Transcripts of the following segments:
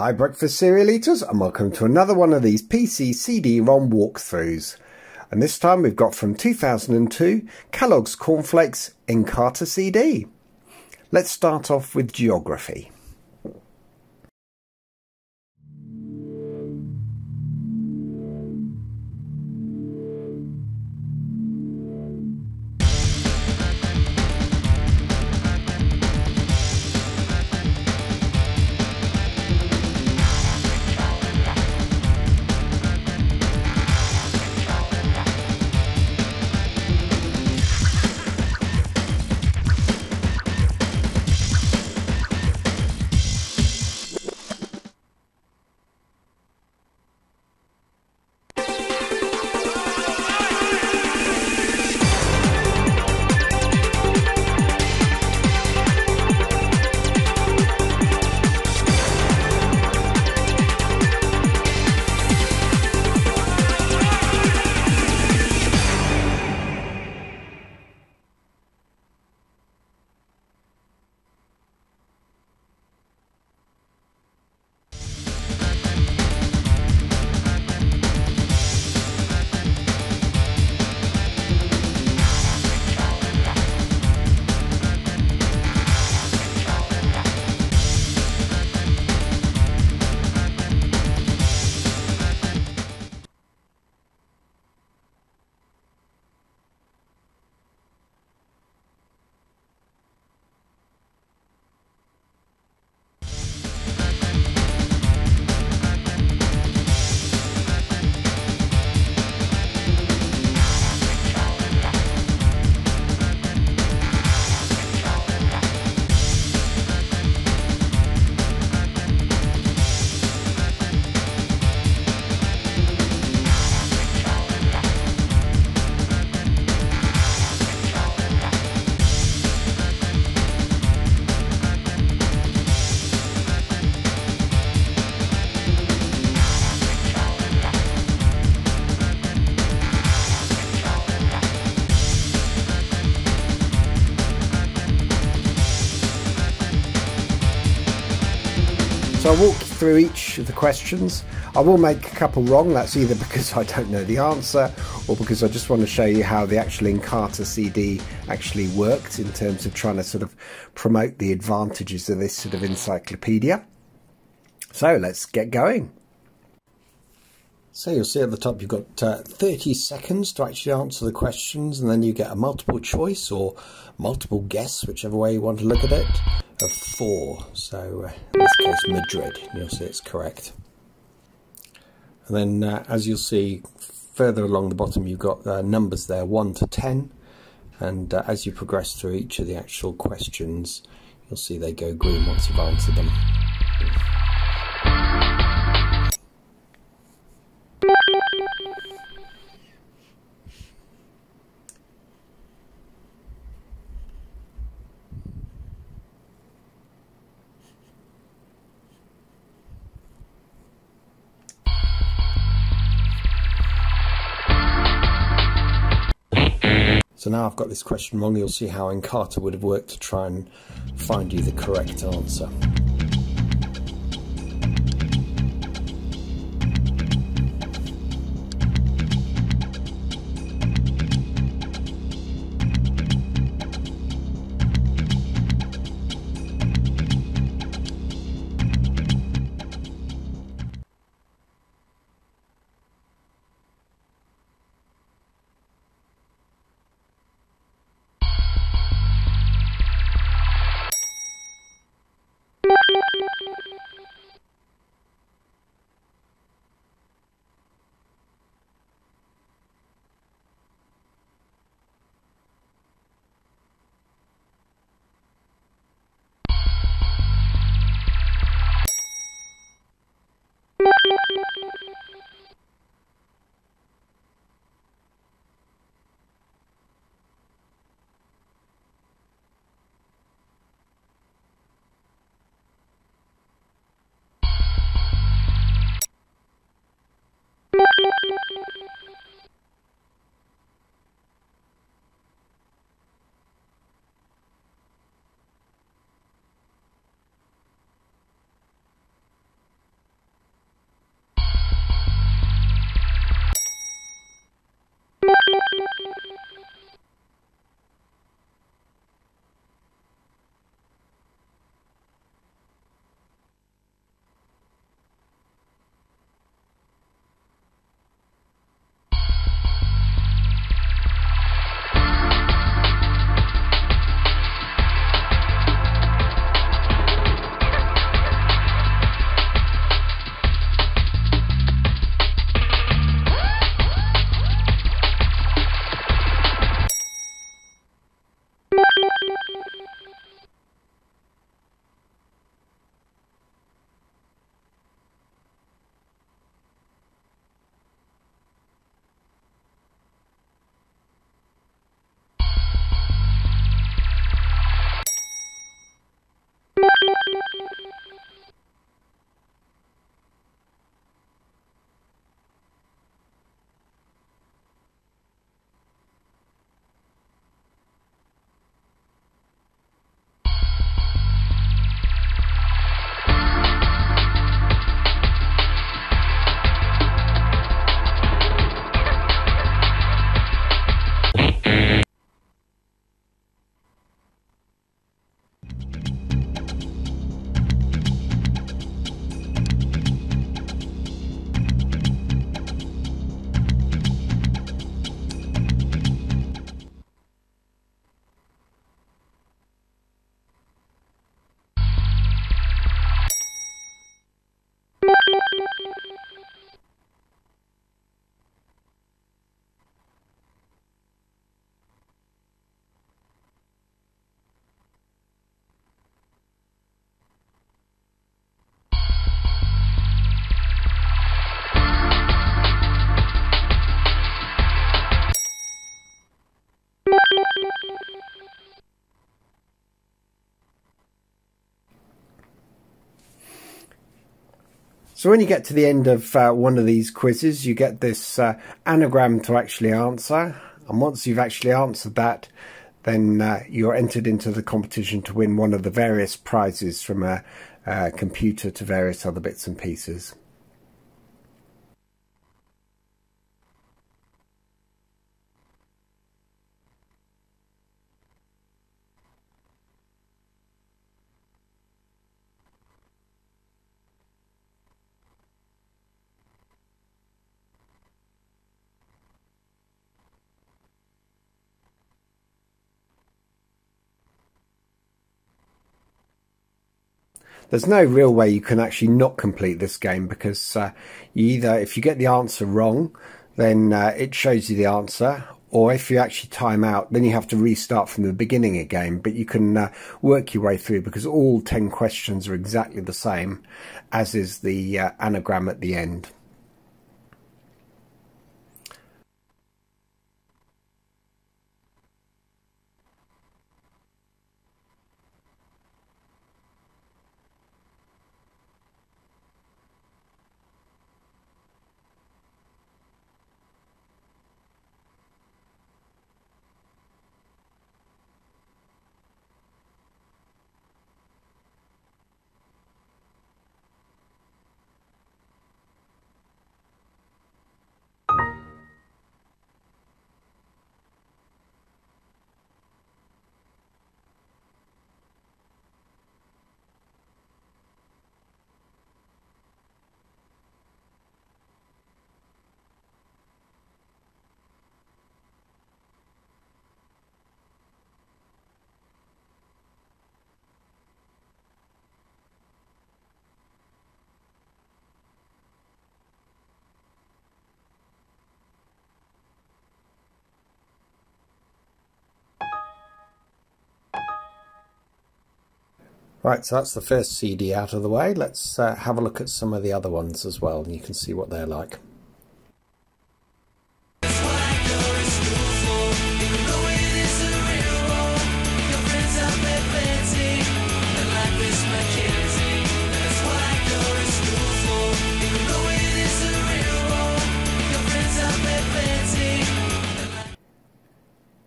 Hi breakfast cereal eaters and welcome to another one of these PC CD-ROM walkthroughs. And this time we've got from 2002 Kellogg's Cornflakes Encarta CD. Let's start off with geography. So I'll walk through each of the questions. I will make a couple wrong, that's either because I don't know the answer or because I just want to show you how the actual Encarta CD actually worked in terms of trying to sort of promote the advantages of this sort of encyclopedia. So let's get going. So you'll see at the top you've got uh, 30 seconds to actually answer the questions and then you get a multiple choice or multiple guess, whichever way you want to look at it of four. So uh, in this case, Madrid. You'll see it's correct. And then, uh, as you'll see further along the bottom, you've got uh, numbers there, 1 to 10. And uh, as you progress through each of the actual questions, you'll see they go green once you've answered them. So now I've got this question wrong, you'll see how Encarta would have worked to try and find you the correct answer. So when you get to the end of uh, one of these quizzes, you get this uh, anagram to actually answer. And once you've actually answered that, then uh, you're entered into the competition to win one of the various prizes from a, a computer to various other bits and pieces. There's no real way you can actually not complete this game because uh, you either, if you get the answer wrong, then uh, it shows you the answer, or if you actually time out, then you have to restart from the beginning again. But you can uh, work your way through because all 10 questions are exactly the same, as is the uh, anagram at the end. Right, so that's the first CD out of the way. Let's uh, have a look at some of the other ones as well, and you can see what they're like.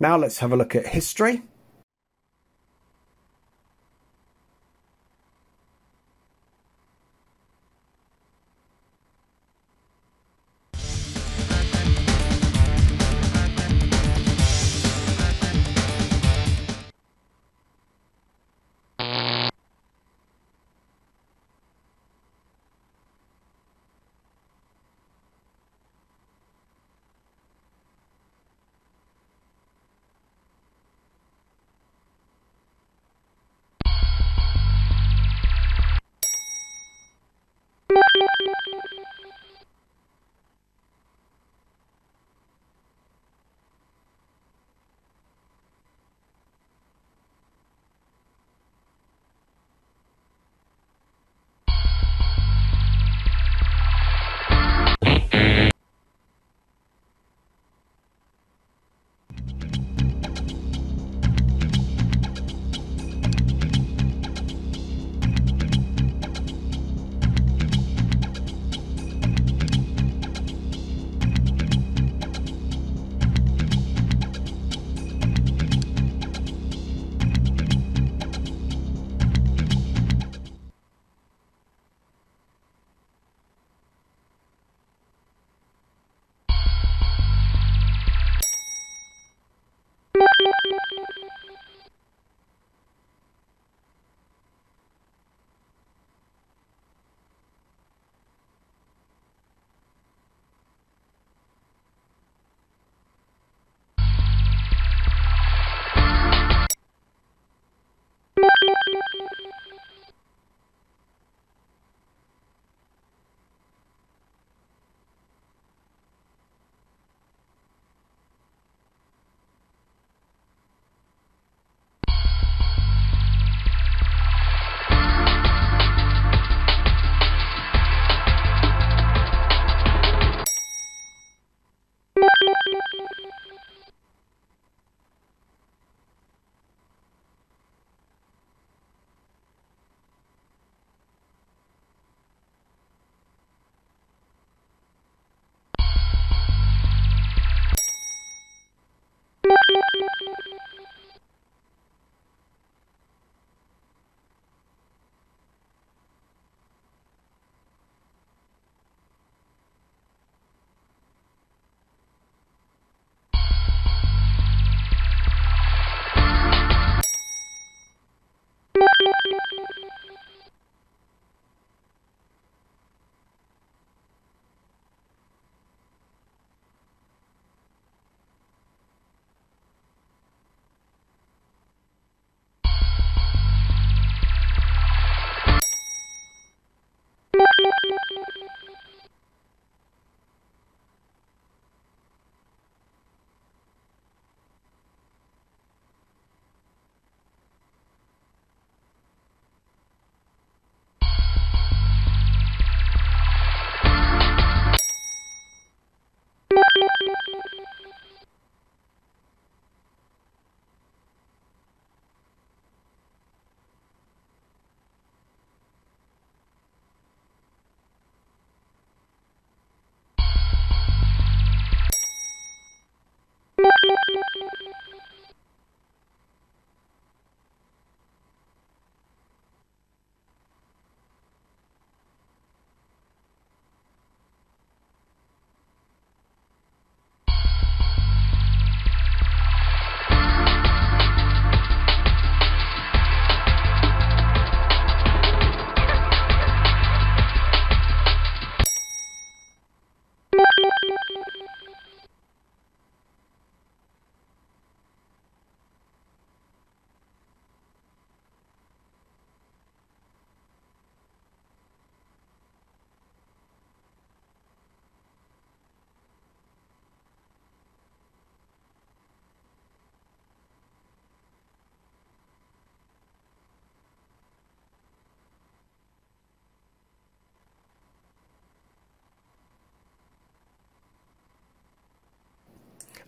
Now let's have a look at history.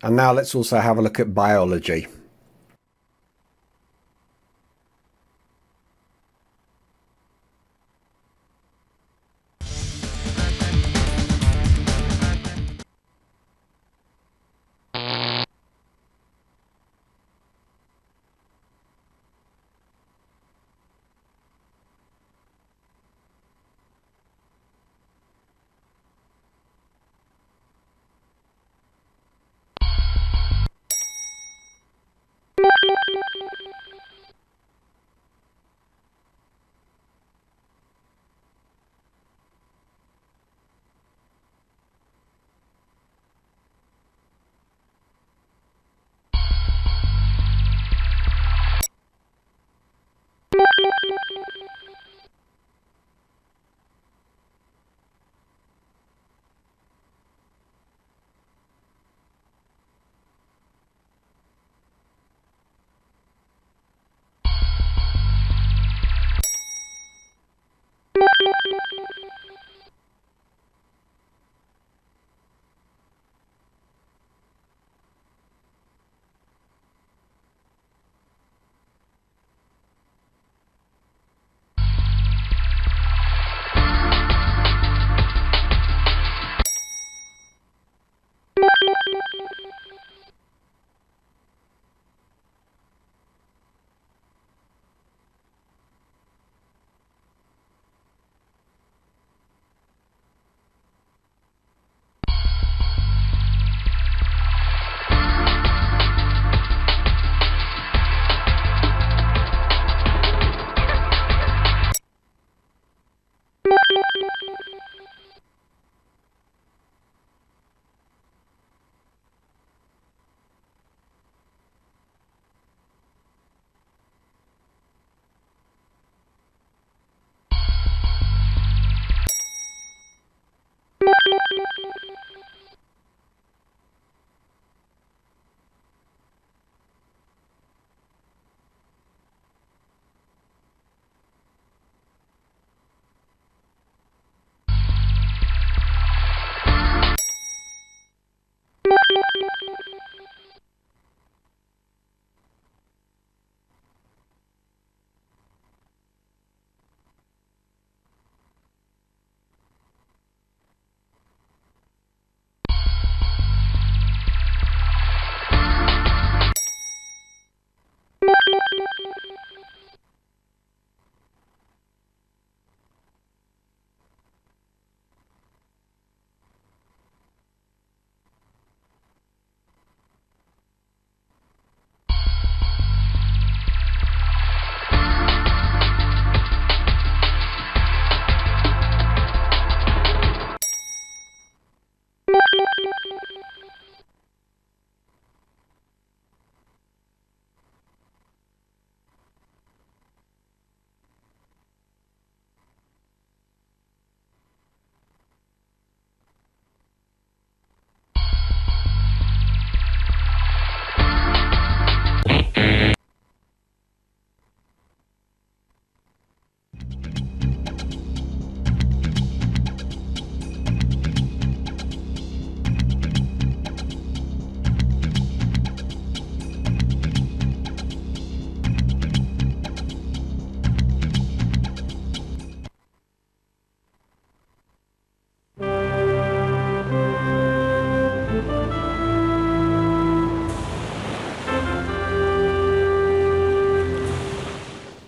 And now let's also have a look at biology.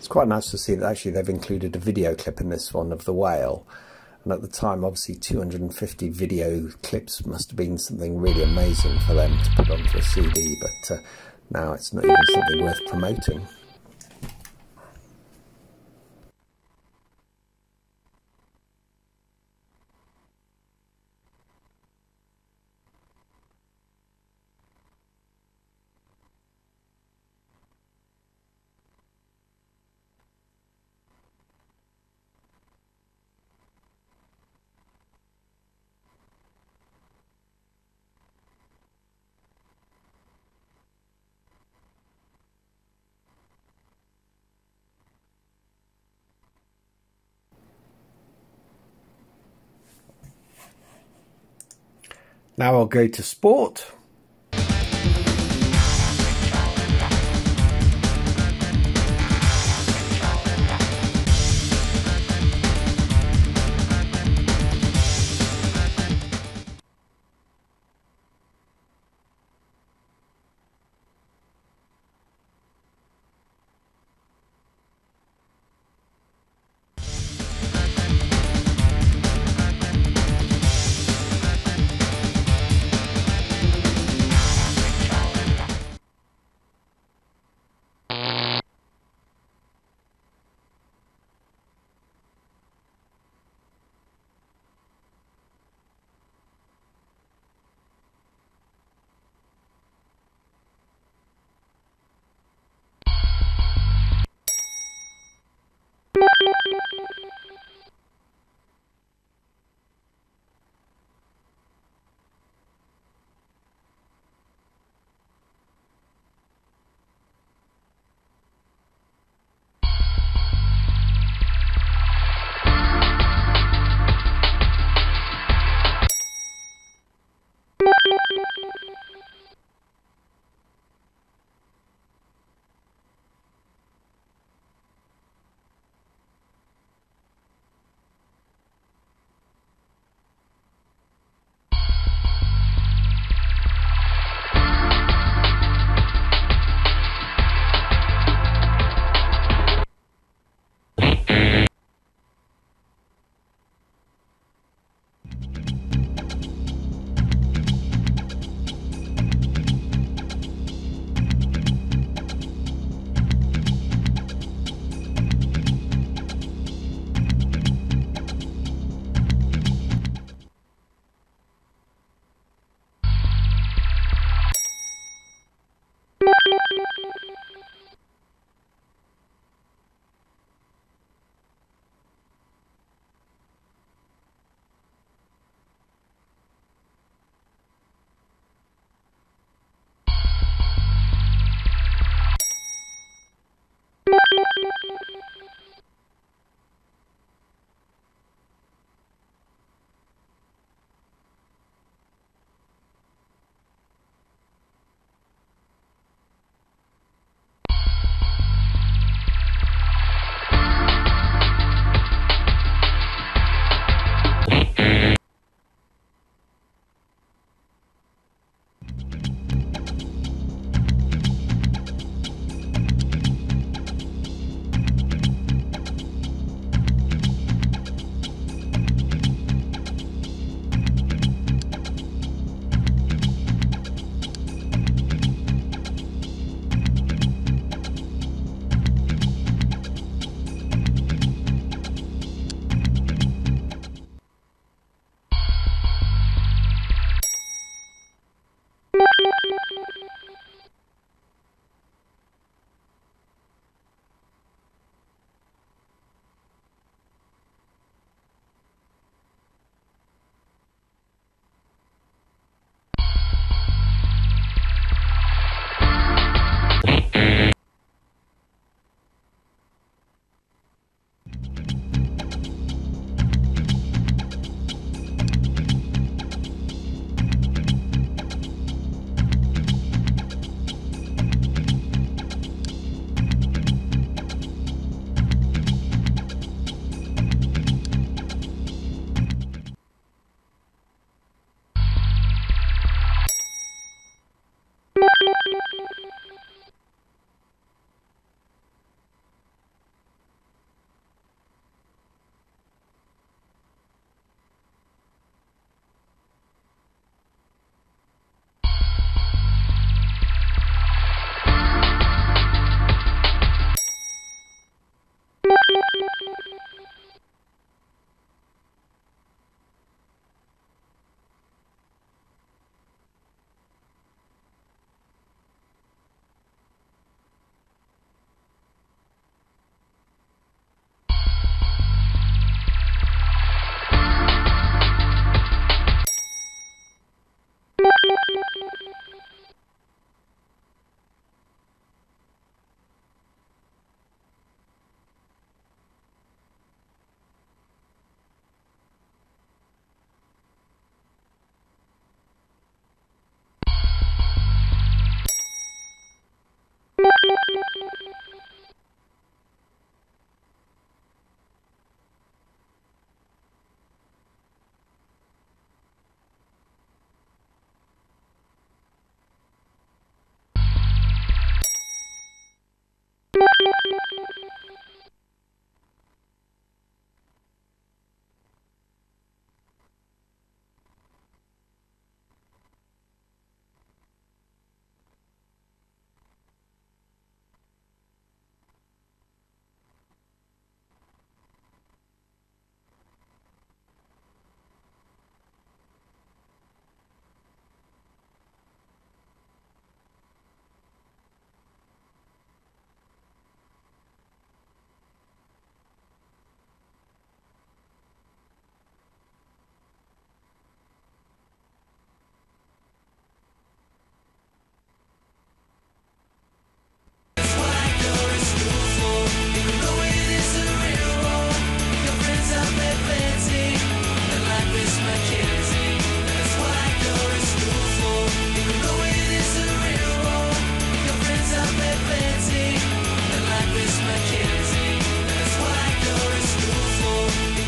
It's quite nice to see that actually they've included a video clip in this one of the whale. And at the time, obviously, 250 video clips must have been something really amazing for them to put onto a CD, but uh, now it's not even something worth promoting. Now I'll go to sport.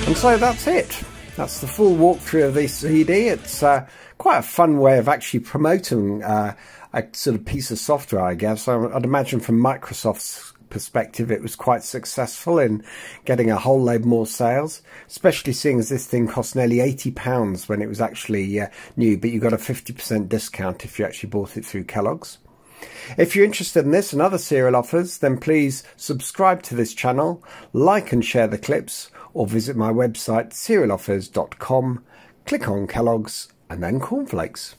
And so that's it. That's the full walkthrough of this CD. It's uh, quite a fun way of actually promoting uh, a sort of piece of software, I guess. I'd imagine from Microsoft's perspective, it was quite successful in getting a whole load more sales, especially seeing as this thing cost nearly £80 when it was actually uh, new, but you got a 50% discount if you actually bought it through Kellogg's. If you're interested in this and other cereal offers, then please subscribe to this channel, like and share the clips, or visit my website cerealoffers.com, click on Kellogg's and then cornflakes.